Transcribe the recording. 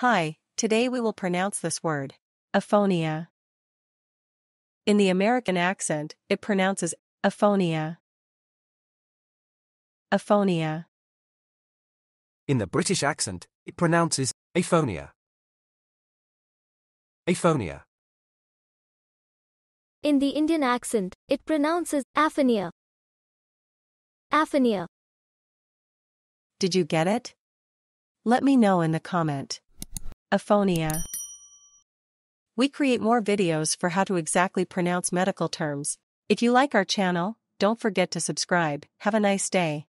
Hi, today we will pronounce this word. Aphonia. In the American accent, it pronounces aphonia. Aphonia. In the British accent, it pronounces aphonia. Aphonia. In the Indian accent, it pronounces aphonia. Aphonia. Did you get it? Let me know in the comment. Aphonia. We create more videos for how to exactly pronounce medical terms. If you like our channel, don't forget to subscribe. Have a nice day.